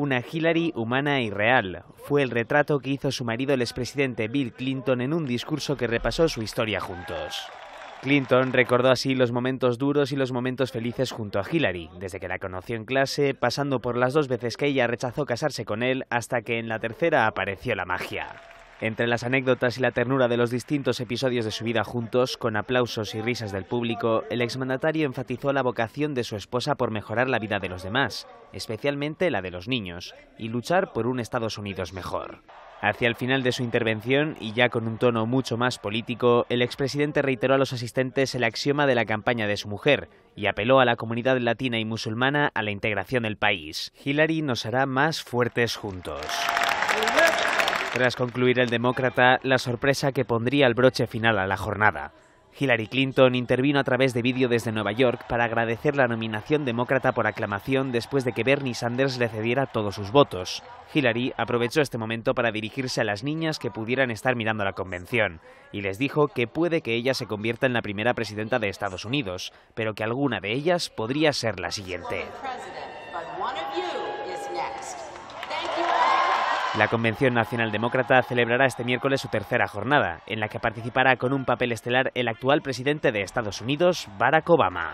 Una Hillary humana y real. Fue el retrato que hizo su marido el expresidente Bill Clinton en un discurso que repasó su historia juntos. Clinton recordó así los momentos duros y los momentos felices junto a Hillary, desde que la conoció en clase, pasando por las dos veces que ella rechazó casarse con él, hasta que en la tercera apareció la magia. Entre las anécdotas y la ternura de los distintos episodios de su vida juntos, con aplausos y risas del público, el exmandatario enfatizó la vocación de su esposa por mejorar la vida de los demás, especialmente la de los niños, y luchar por un Estados Unidos mejor. Hacia el final de su intervención, y ya con un tono mucho más político, el expresidente reiteró a los asistentes el axioma de la campaña de su mujer y apeló a la comunidad latina y musulmana a la integración del país. Hillary nos hará más fuertes juntos. Tras concluir el demócrata, la sorpresa que pondría el broche final a la jornada. Hillary Clinton intervino a través de vídeo desde Nueva York para agradecer la nominación demócrata por aclamación después de que Bernie Sanders le cediera todos sus votos. Hillary aprovechó este momento para dirigirse a las niñas que pudieran estar mirando la convención y les dijo que puede que ella se convierta en la primera presidenta de Estados Unidos, pero que alguna de ellas podría ser la siguiente. La Convención Nacional Demócrata celebrará este miércoles su tercera jornada, en la que participará con un papel estelar el actual presidente de Estados Unidos, Barack Obama.